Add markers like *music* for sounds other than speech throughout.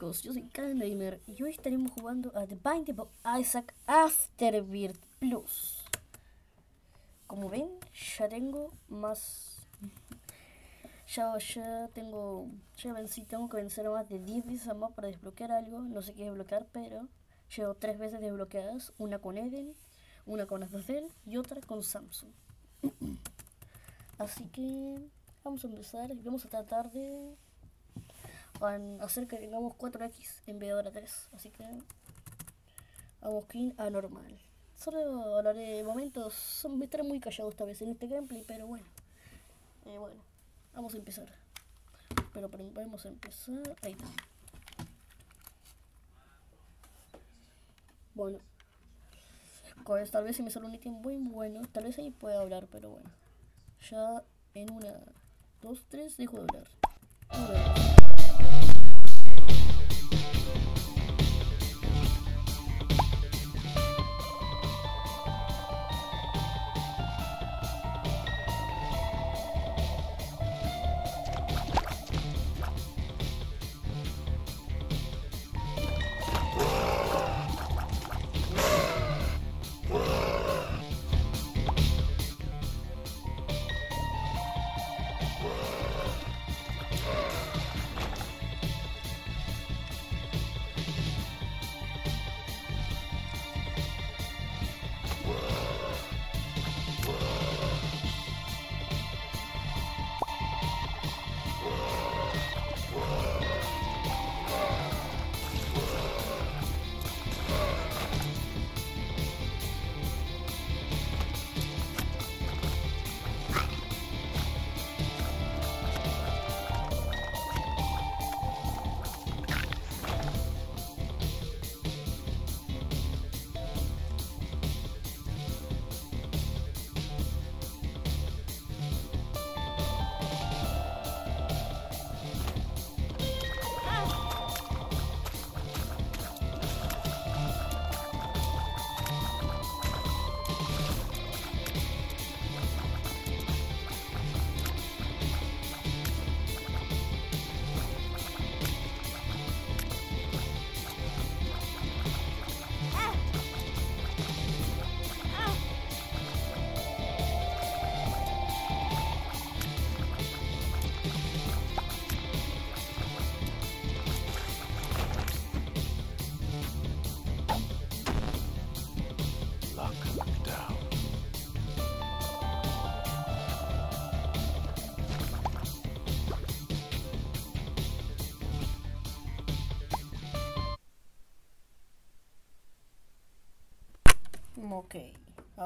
yo soy Gamer y hoy estaremos jugando a The Binding of Isaac Afterbirth Plus. Como ven, ya tengo más... Ya, ya tengo... Ya vencí, tengo que vencer a más de 10 veces a más para desbloquear algo. No sé qué desbloquear, pero... Llevo 3 veces desbloqueadas. Una con Eden, una con Azazel y otra con Samsung. *clears throat* Así que... Vamos a empezar y vamos a tratar de a hacer que tengamos 4x en vez de ahora 3. Así que vamos king anormal. Solo hablaré de momentos. Me estaré muy callado esta vez en este gameplay, pero bueno. Eh, bueno, vamos a empezar. Pero vamos a empezar. Ahí está. Bueno. Tal vez si me sale un ítem muy bueno. Tal vez ahí pueda hablar, pero bueno. Ya en una, dos, tres dejo de hablar.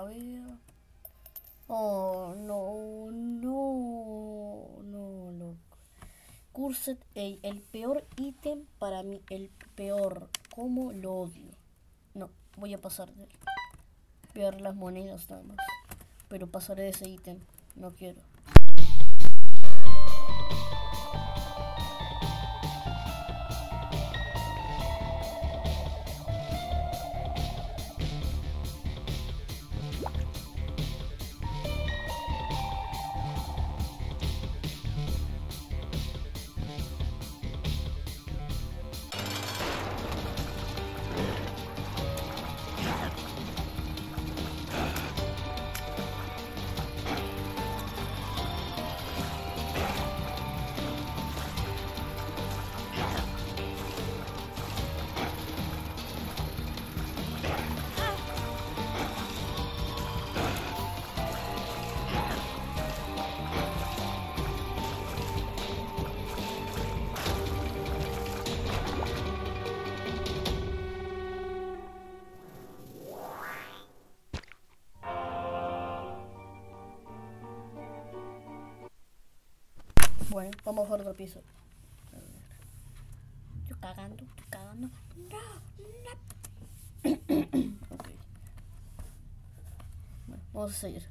Ver. Oh, no, no, no, loco. Curset A, el peor ítem para mí, el peor. ¿Cómo lo odio? No, voy a pasar de él. Dar las monedas nada más. Pero pasaré de ese ítem. No quiero. Vamos a otro piso. Estoy cagando, estoy cagando. No, no. *coughs* ok. Bueno, vamos a seguir.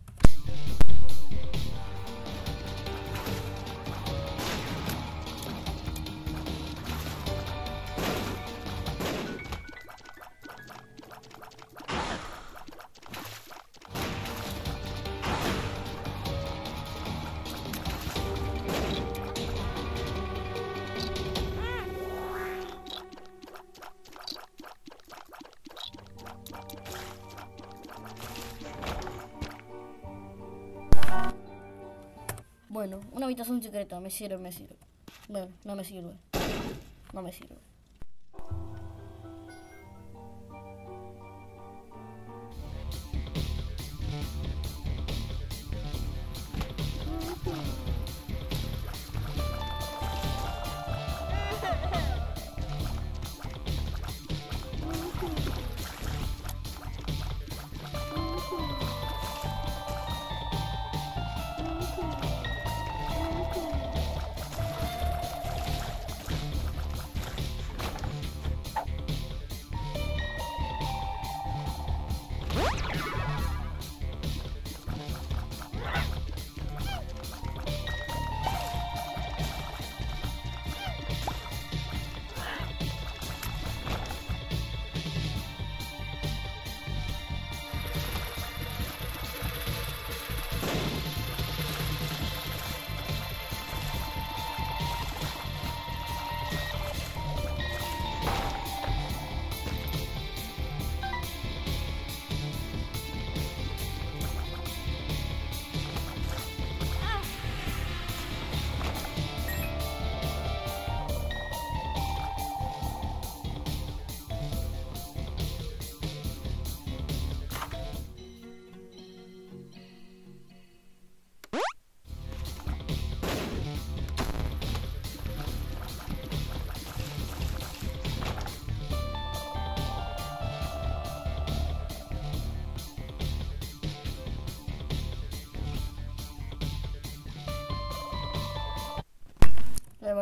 Una habitación secreta, me sirve, me sirve. Bueno, no me sirve. No me sirve.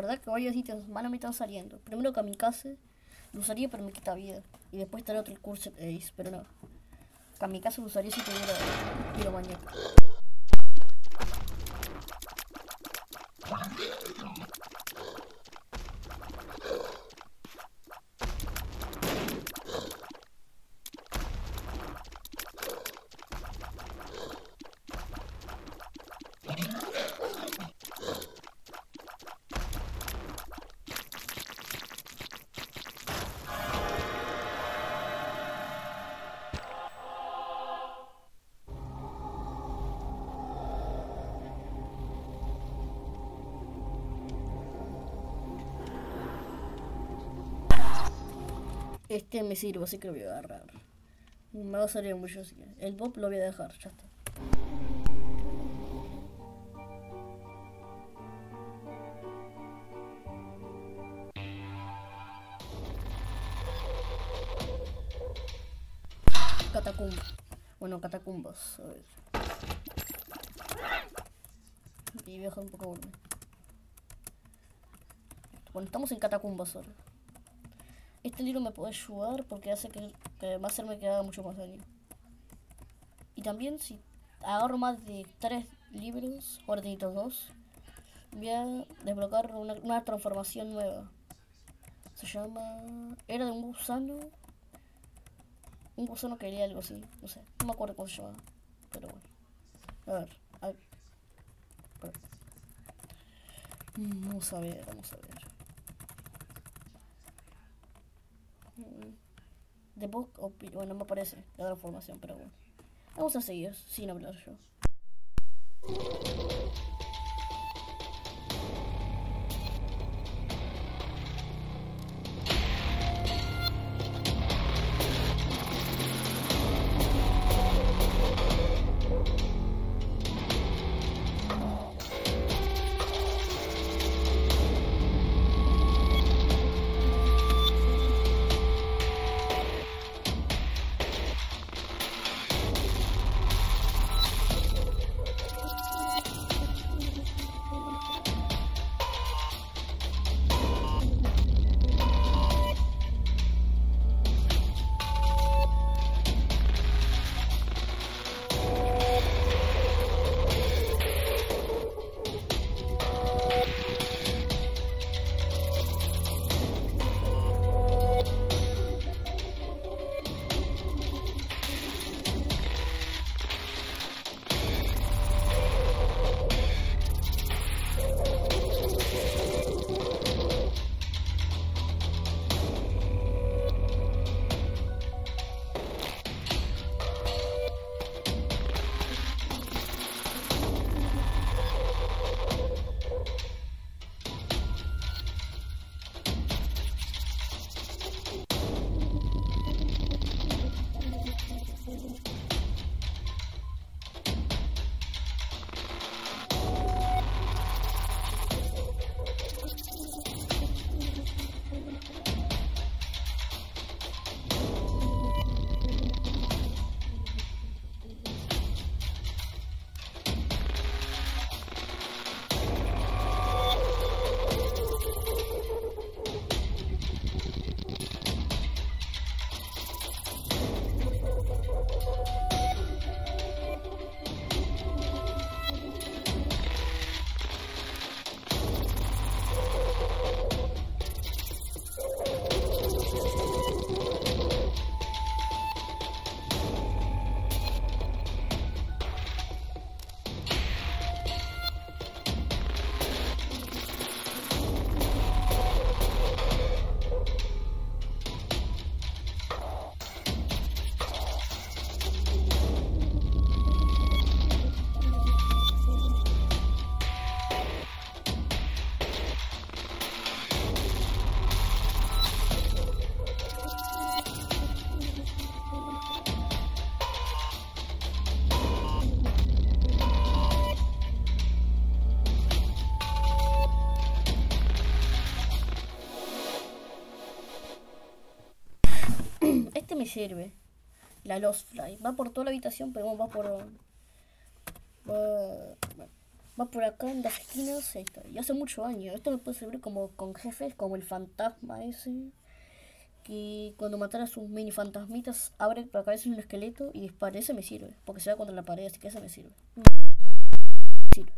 Verdad que varios sitios malos me están saliendo. Primero Kamikaze, lo usaría pero me quita vida. Y después está el otro el Cursed Ace, pero no. Kamikaze lo usaría si tuviera tiro. Este me sirve, así que lo voy a agarrar. Me va a salir mucho así. El Bob lo voy a dejar, ya está. Catacumba. Bueno, catacumbas. A ver. Y voy a dejar un poco. Bueno, estamos en catacumbas ahora. Este libro me puede ayudar porque hace que, que va a hacerme que haga mucho más daño. Y también si agarro más de tres libros, necesito dos, voy a desbloquear una, transformación nueva. Se llama... Era de un gusano. Un gusano que quería algo así. No sé. No me acuerdo cómo se llamaba. Pero bueno. A ver. A ver. A ver. Mm, Vamos a ver, vamos a ver. The Book of... Bueno, no me aparece la transformación, pero bueno. Vamos a seguir sin hablar yo. Sirve. La Lost Fly. Va por toda la habitación, pero va por... Va, va por acá en las esquinas. Ahí está. Y hace mucho años. Esto me puede servir como con jefes, como el fantasma ese. Que cuando matara a sus mini fantasmitas abre para cabeza un esqueleto y dispara. Ese me sirve. Porque se va contra la pared, así que ese me sirve. Sirve.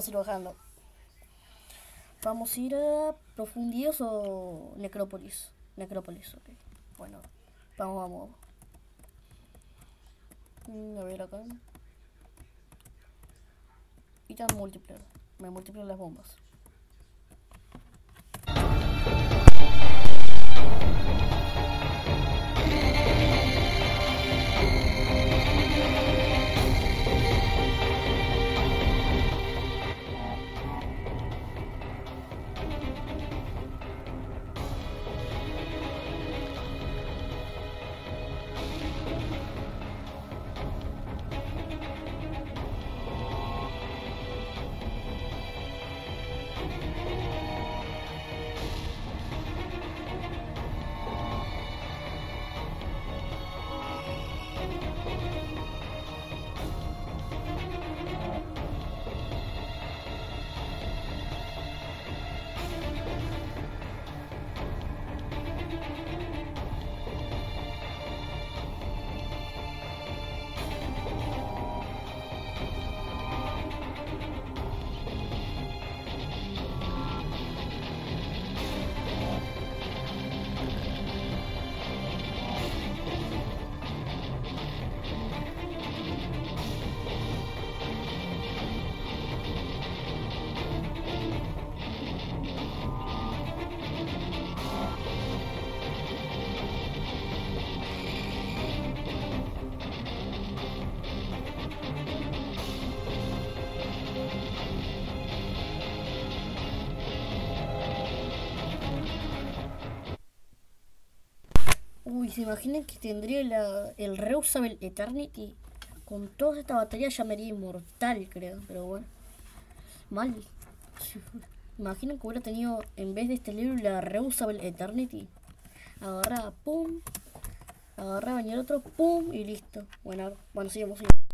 Vamos a ir bajando. Vamos a ir a Profundidades o Necrópolis. Necrópolis, ok. Bueno, vamos. Mm, A ver acá. Y tan múltiple. Me multiplican las bombas. ¿Se imaginan que tendría la, el Reusable Eternity? Con toda esta batería ya me inmortal, creo. Pero bueno. Mal. *laughs* Imaginen que hubiera tenido, en vez de este libro, la Reusable Eternity. Agarraba, pum. Agarraba y el otro, pum. Y listo. Bueno, bueno, sigamos. sigamos.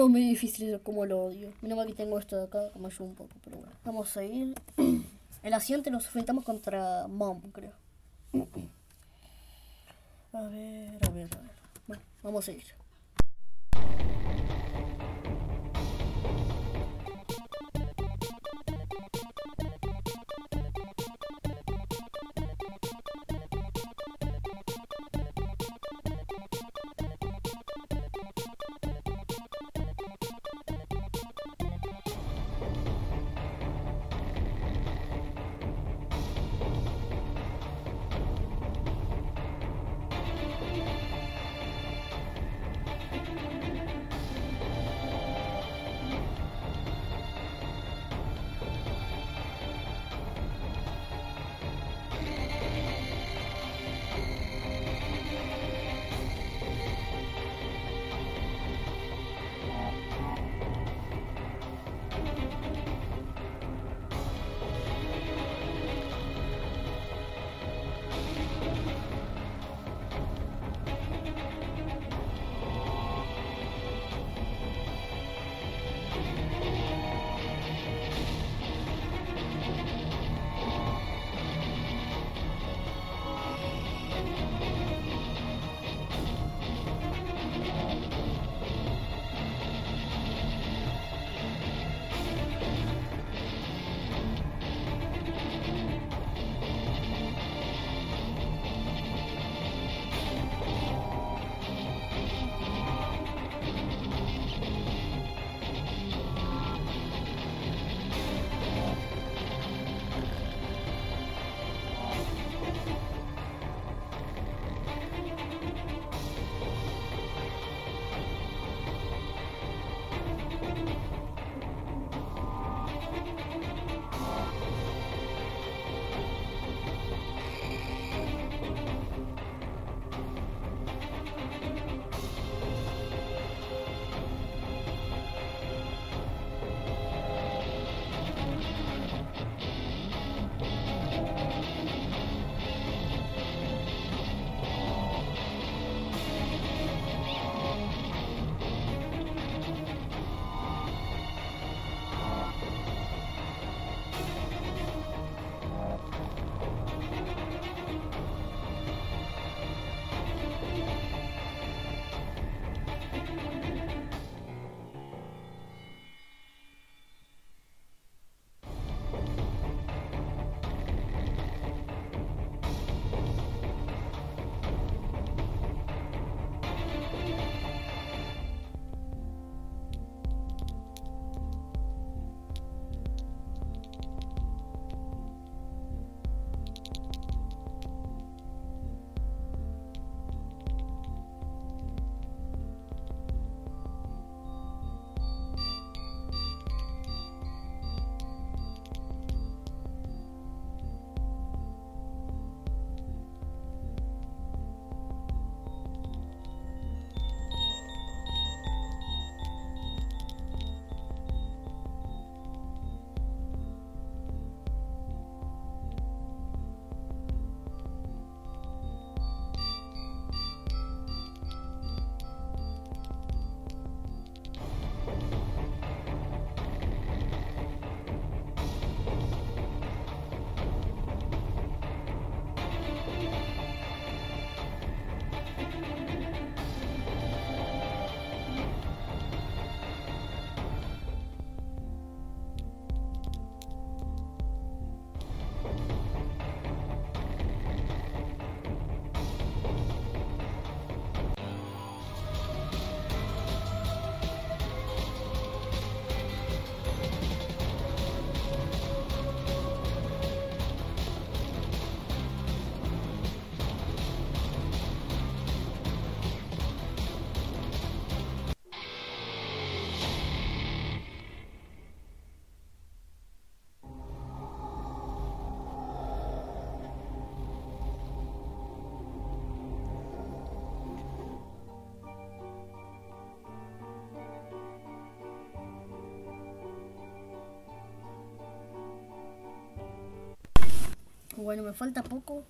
Todo muy difícil como lo odio. Menos mal que tengo esto de acá me ayuda un poco, pero bueno. Vamos a ir. En la siguiente nos enfrentamos contra Mom, creo. A ver, a ver, a ver. Bueno, vamos a ir. Bueno, me falta poco.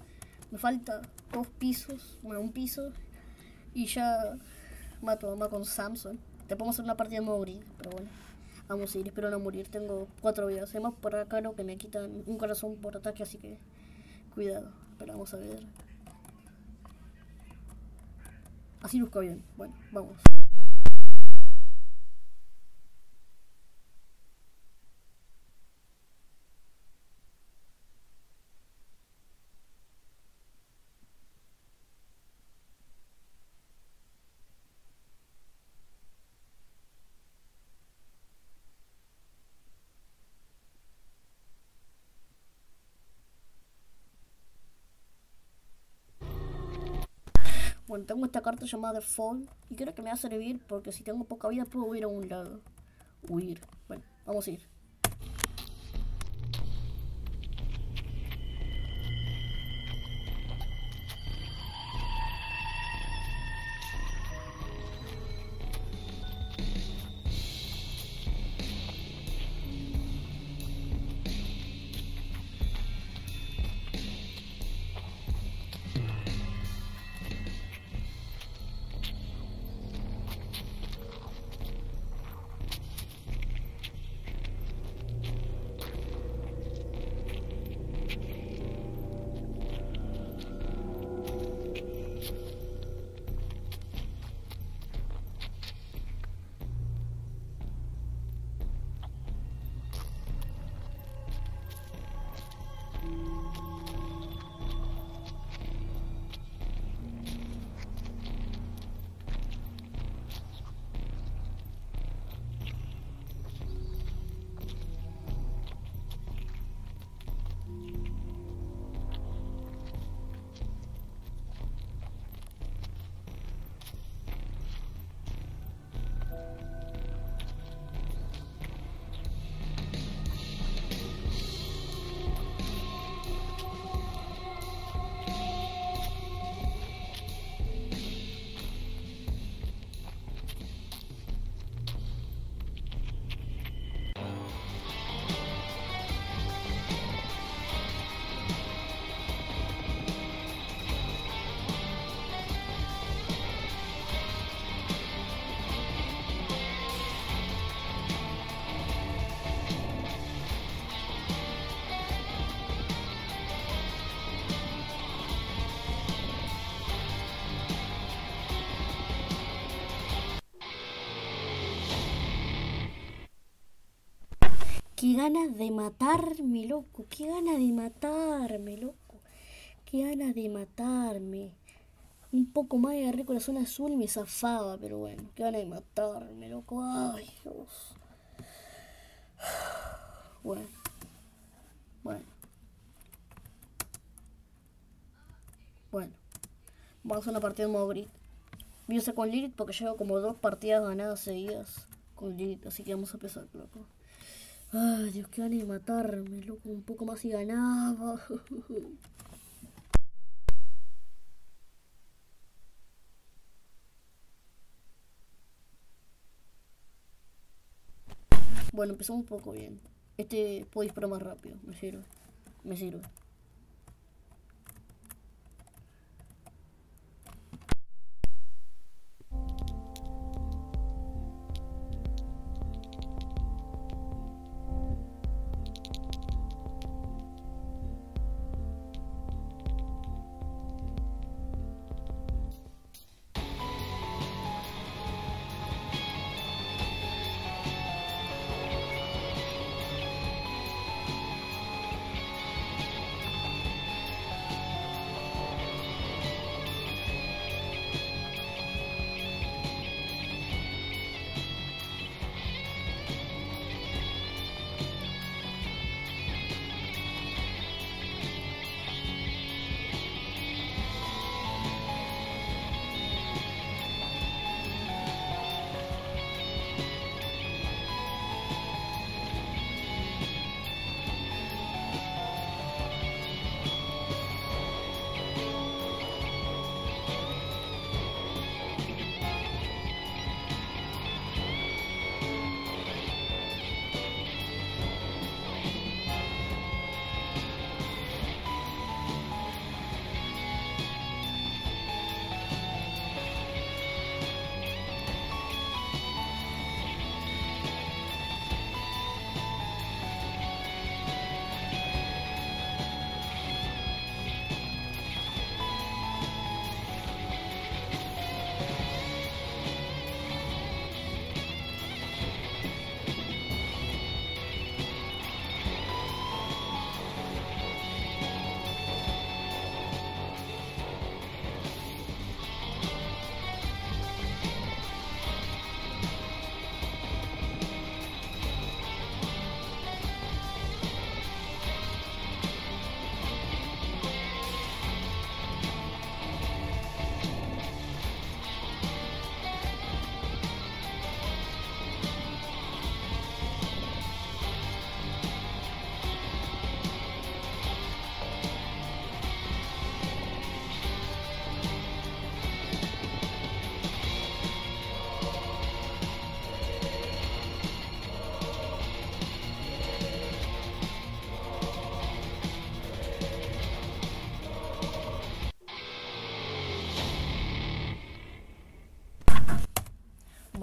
Me falta dos pisos. Bueno, un piso. Y ya mato a mamá con Samson. Te podemos hacer una partida de modo grid, pero bueno. Vamos a ir, espero no morir. Tengo cuatro vidas. Además, por acá no que me quitan un corazón por ataque, así que cuidado. Pero vamos a ver. Así busca bien. Bueno, vamos. Bueno, tengo esta carta llamada Fall y creo que me va a servir porque si tengo poca vida puedo huir a un lado. Huir. Bueno, vamos a ir. Ganas de matarme, loco. Qué ganas de matarme, loco. Qué ganas de matarme. Un poco más de agarré corazón azul y me zafaba, pero bueno. Qué ganas de matarme, loco. Ay, Dios. *sighs* Bueno. Bueno. Bueno. Vamos a una partida de modo grid. A hacer con Lilith porque llevo como dos partidas ganadas seguidas con Lilith. Así que vamos a empezar, loco. Ay, Dios, qué ganas de matarme, loco. Un poco más y ganaba. *laughs* Bueno, empezamos un poco bien. Este puedo disparar más rápido, me sirve. Me sirve.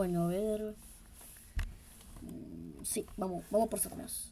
Bueno, a ver. Mm, Sí, vamos, vamos por Satanás.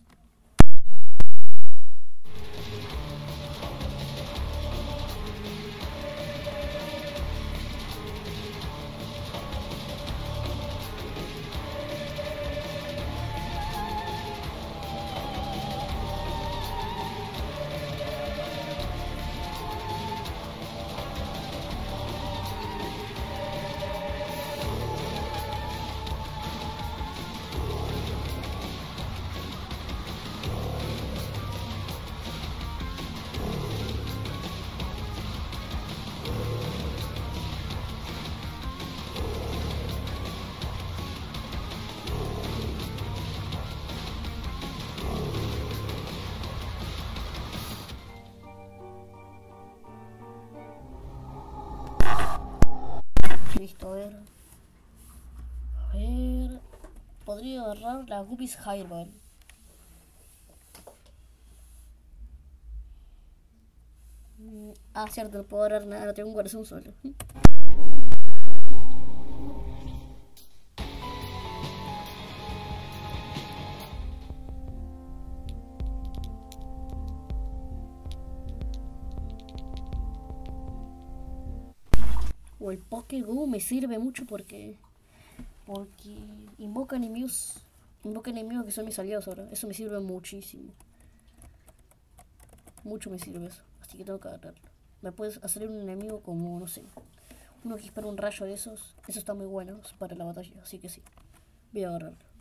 Podría agarrar la Guppies Hairball. Mm, Ah, cierto, no puedo agarrar nada, tengo un corazón solo. *laughs* O el Pokégoo me sirve mucho porque. Porque invoca enemigos. Invoca enemigos que son mis aliados ahora. Eso me sirve muchísimo. Mucho me sirve eso. Así que tengo que agarrarlo. Me puedes hacer un enemigo como, no sé. Uno que dispara un rayo de esos. Eso está muy bueno para la batalla. Así que sí. Voy a agarrarlo.